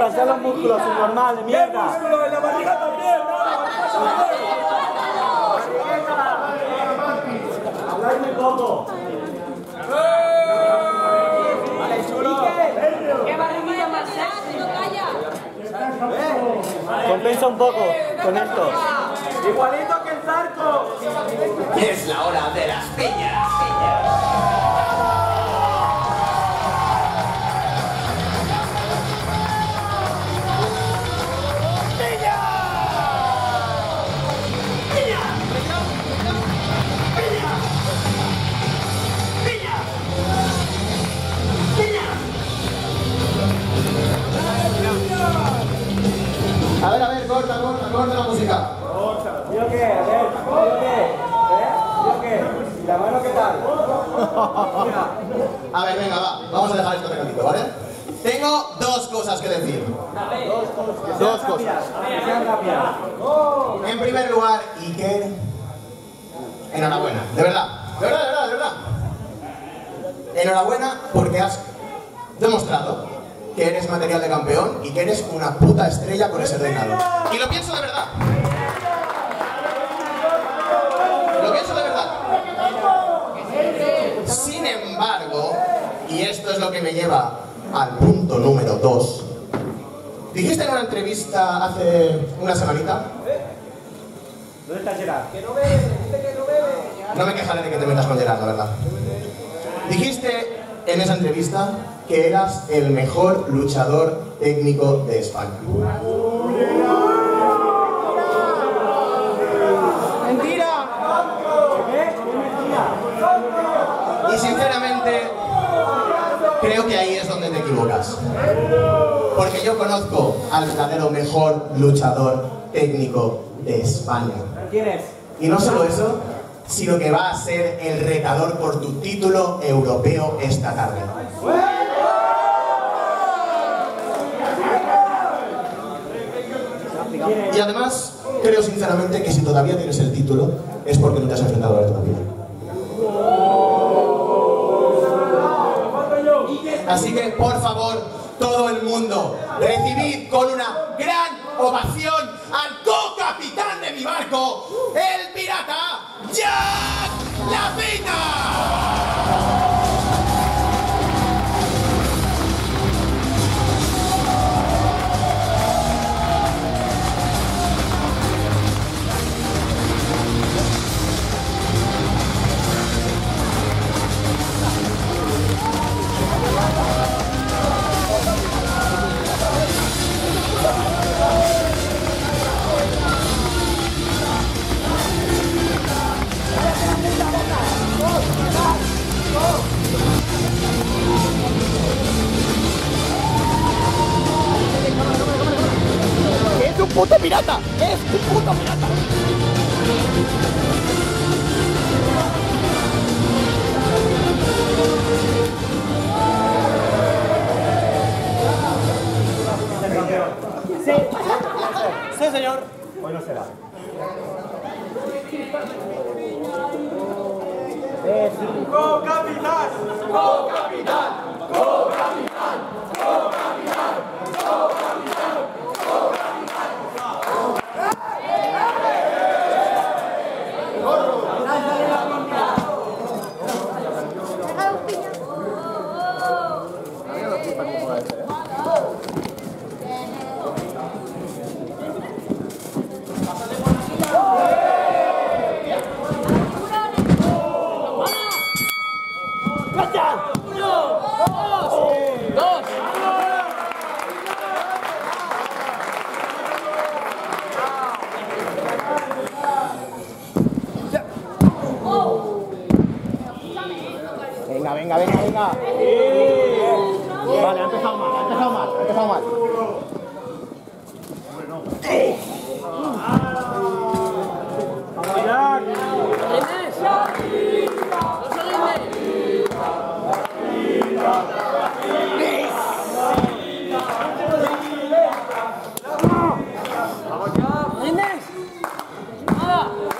para los músculos, normal, de mierda. en la barriga también, Habláis muy poco. Vale, chulo. ¡Qué barriguilla más sexy! ¡No calla! Compensa un poco con esto. Igualito que el zarco. Es la hora de las piñas. A ver, venga, va, vamos a dejar esto recadito, ¿vale? Tengo dos cosas que decir. Dos cosas. En primer lugar, Iker, enhorabuena, de verdad, de verdad, de verdad, de verdad. Enhorabuena porque has demostrado que eres material de campeón y que eres una puta estrella con ese reinado. Y lo pienso de verdad. Lo pienso de verdad. Sin embargo, y esto es lo que me lleva al punto número dos, dijiste en una entrevista hace una semanita ¿Dónde está Gerard? Que no bebe, que no bebe. No me quejaré de que te metas con Gerard, la verdad. Dijiste en esa entrevista que eras el mejor luchador técnico de España. Y sinceramente, creo que ahí es donde te equivocas. Porque yo conozco al verdadero mejor luchador técnico de España. ¿Quién es? Y no solo eso, sino que va a ser el retador por tu título europeo esta tarde. Y además, creo sinceramente que si todavía tienes el título, es porque no te has enfrentado a él todavía. Así que, por favor, todo el mundo, recibid con una gran ovación al co-capitán de mi barco, el pirata Jack señor. Hoy no será. ¡Go, capitán! ¡Go, capitán! ¡Go, capitán! ¡Go, capitán! Venga, venga, venga, venga. Vale, ha empezado mal, ha empezado mal, ha empezado mal. Vamos, Jack. No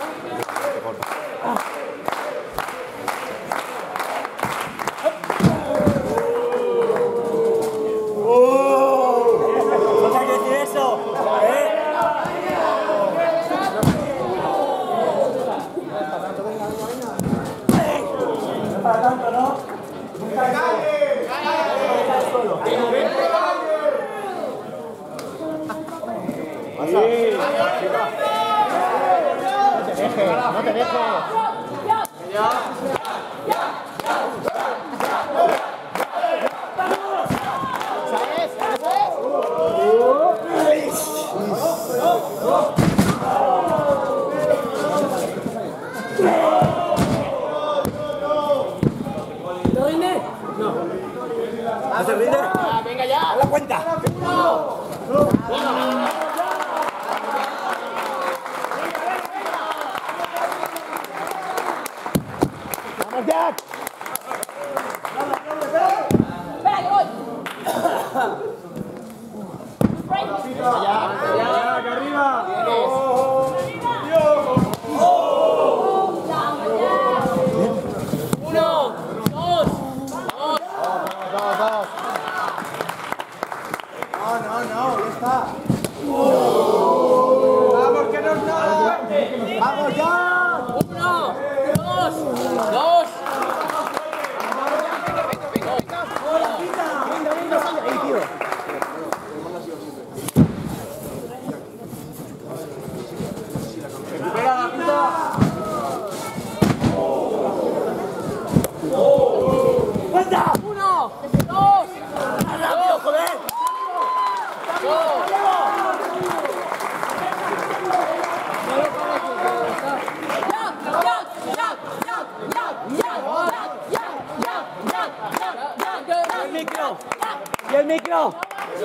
micro!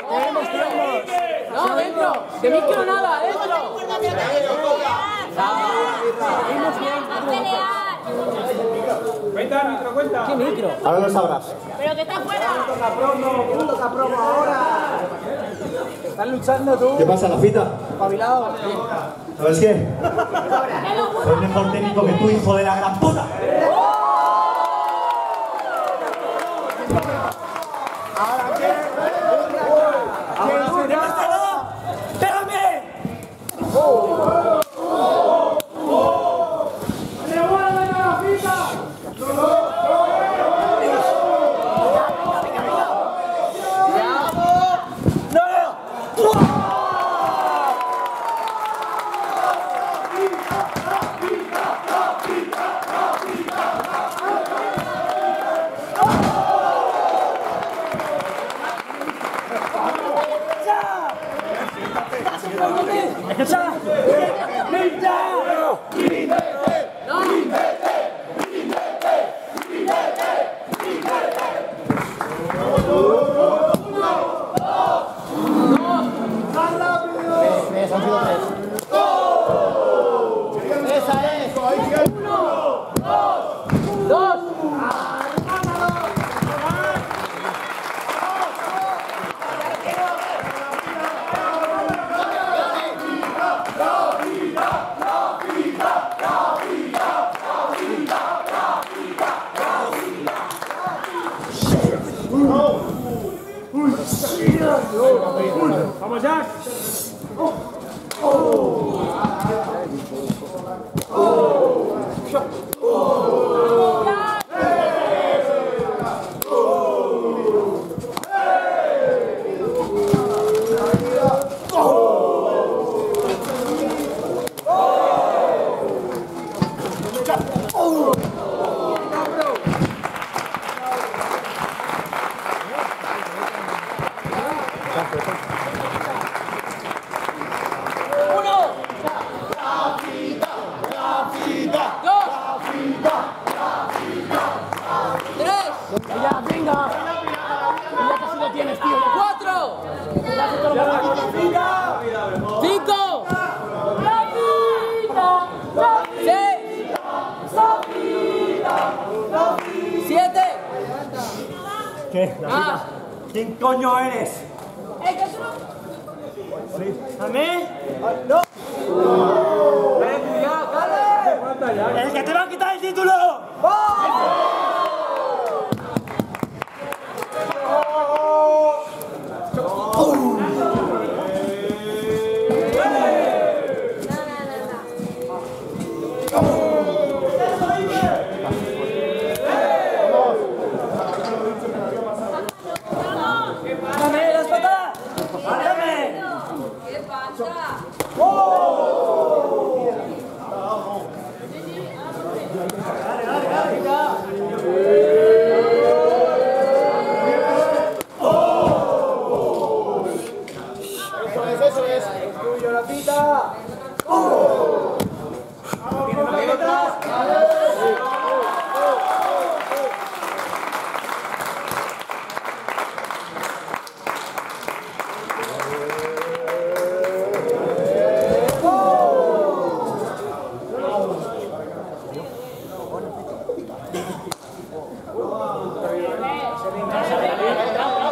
¡Tenemos, tenemos! no, dentro, de micro nada, dentro. Cuenta, micro, cuenta. ¿Qué micro? Ahora lo sabrás. Pero que está fuera. toca promo! ¿Quién toca promo ahora? ¿Estás luchando tú? ¿Qué pasa, Gafita? Espabilado. ¿Sabes qué? Soy mejor técnico que tú, hijo de la gran puta. Oh, ¿Qué? Más. ¿Quién coño eres? ¿A mí? ¡No! ¡Eh, cuidado, dale! ¡El que te va a quitar ¿Qué pasa? ¡Tuyo, Venga,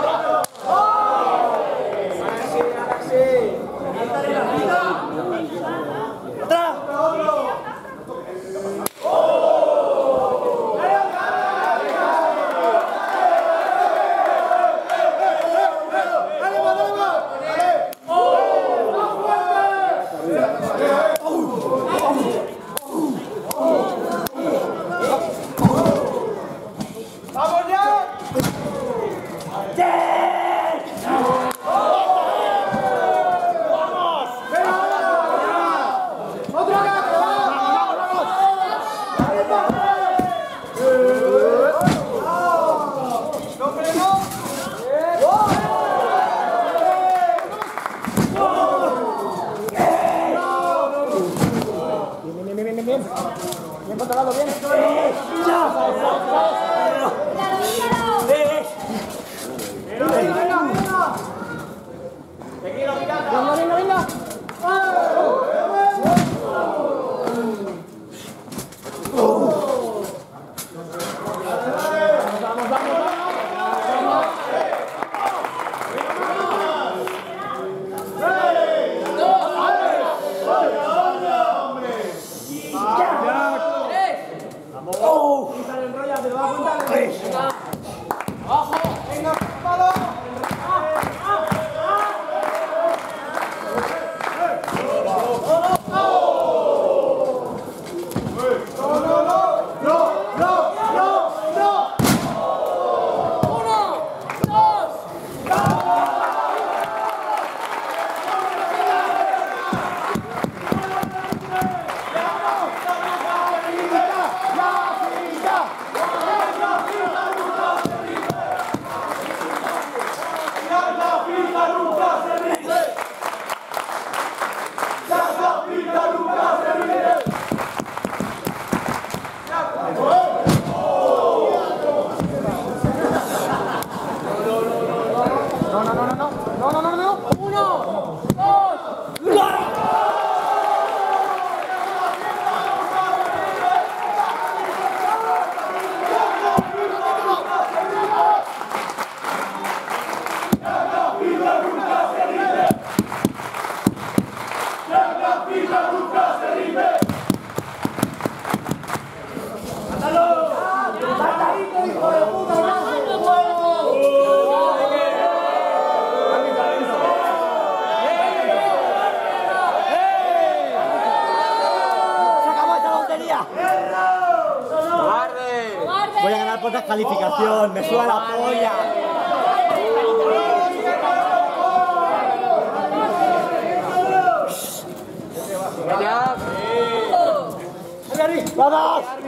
me suda la polla. ¡Vamos!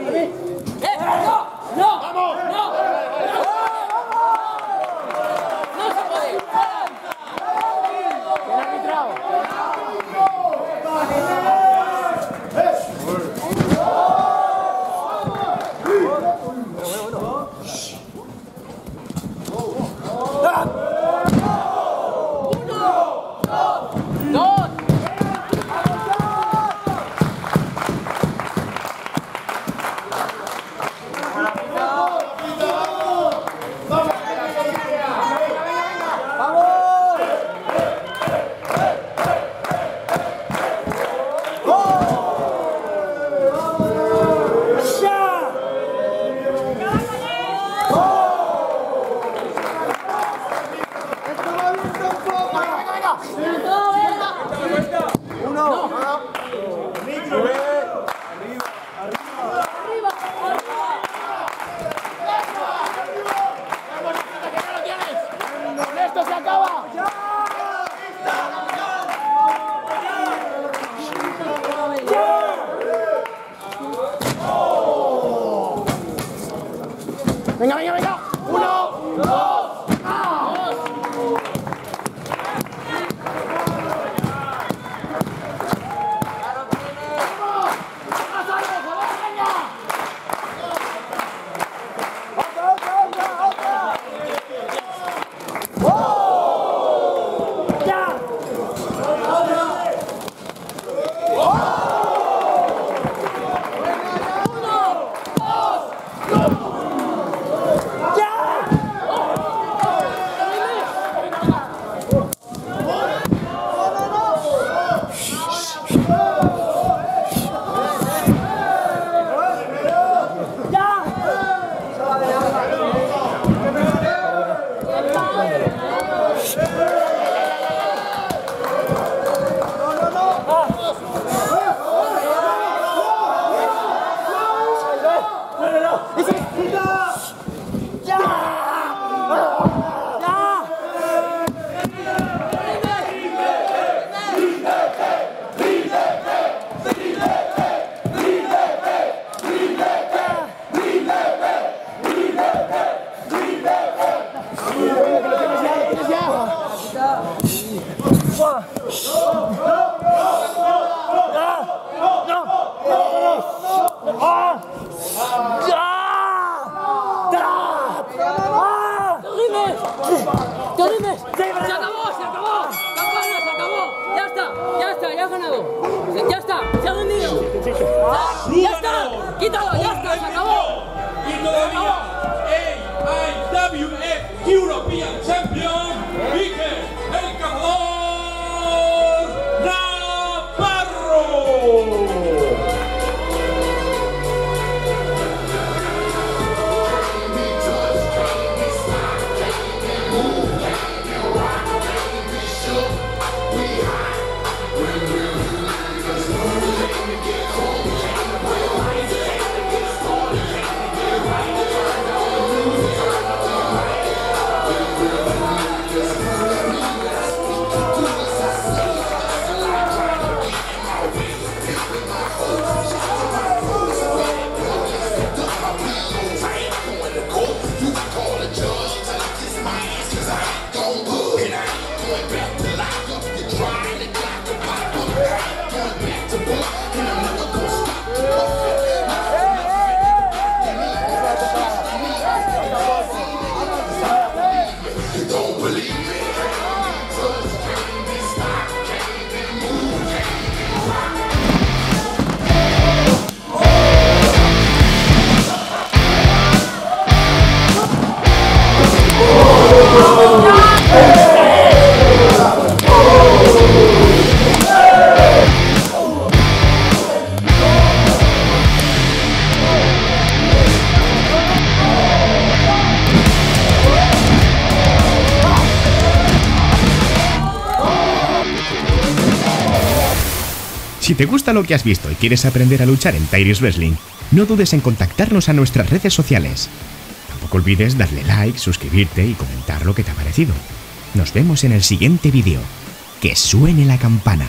¡Quítalo! ¡Ya está! ¡Se acabó! Y todavía AIWF European Champion Mikel te gusta lo que has visto y quieres aprender a luchar en Tyrese Wrestling, no dudes en contactarnos a nuestras redes sociales. Tampoco olvides darle like, suscribirte y comentar lo que te ha parecido. Nos vemos en el siguiente vídeo. Que suene la campana.